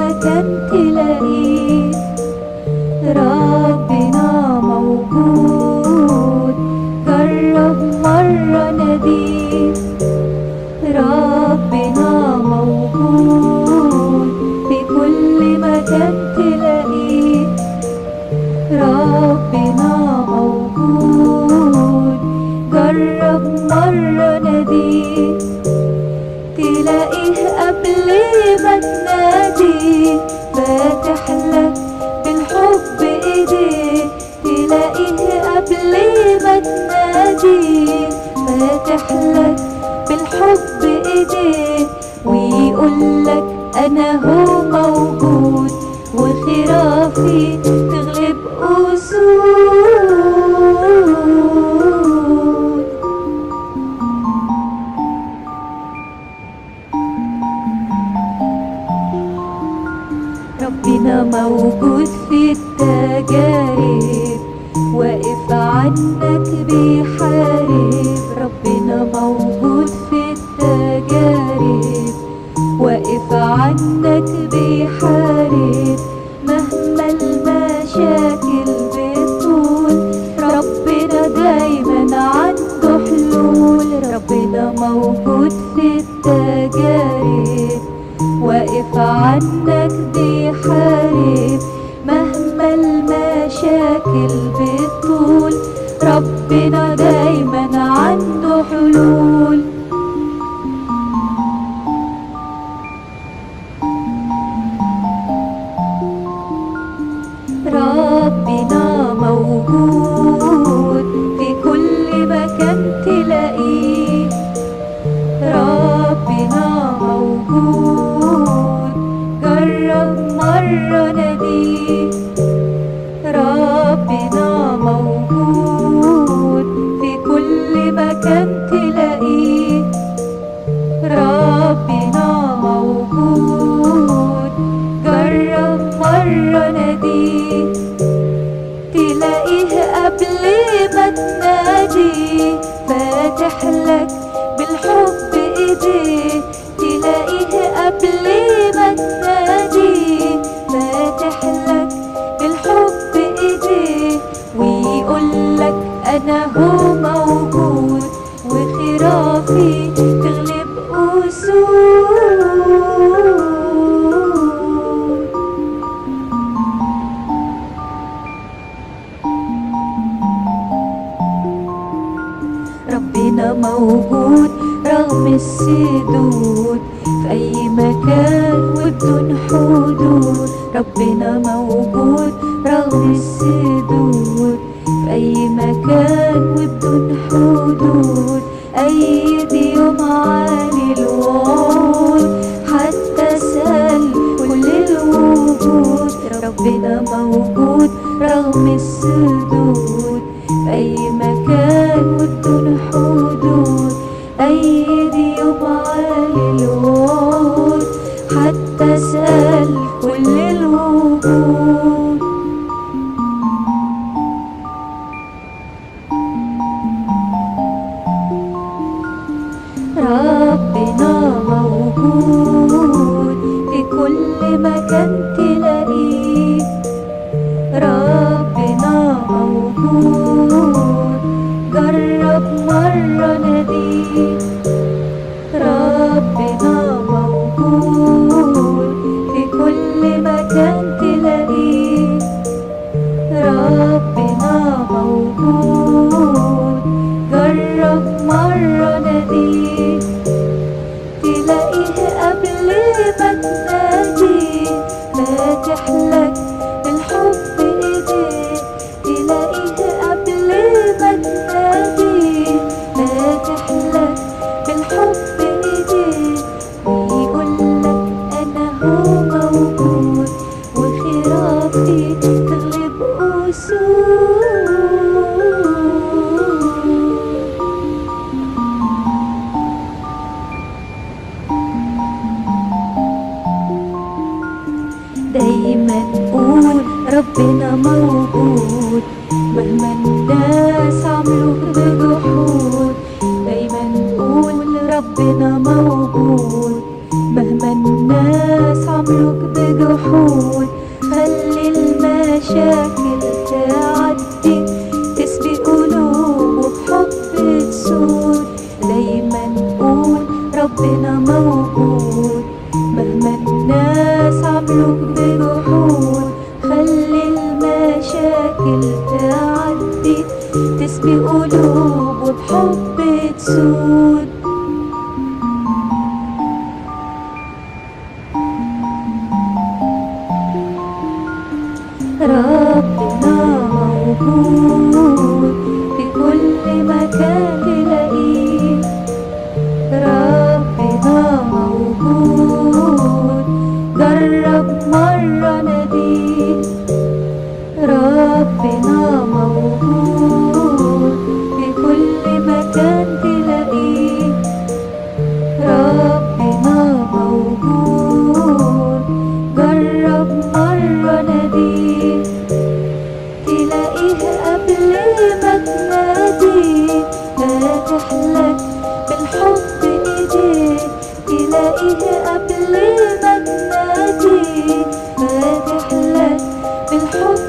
مكان تلاقيه ربنا موجود. جرب مرة ناديه ربنا موجود. في كل مكان تلاقيه ربنا موجود. جرب مرة ناديه تلاقيه قبل ما تنام ليه بالحب ايديه تلاقيه قبل ما تناديه فاتح بالحب ايديه ويقول أنا هو موجود وخرافي تغلب أسود. واقف عنك بيحارب فاتح بالحب ايديه تلاقيه قبل ما تنادي. فاتح لك بالحب ايديه ويقول لك أنا هو موجود رغم السدود في أي مكان وبدون حدود. ربنا موجود رغم السدود في أي مكان وبدون حدود. أيدي يوم عالي الوعود حتى سال كل الوجود. ربنا موجود رغم السدود. دايما قول ربنا موجود. مهما الناس عملوا بجحود دايما قول ربنا موجود. مهما الناس عملوا تلاقيها قبل ما تنادي ما تحلك بالحب ايديك تلاقيها قبل ما تنادي ما تحلك بالحب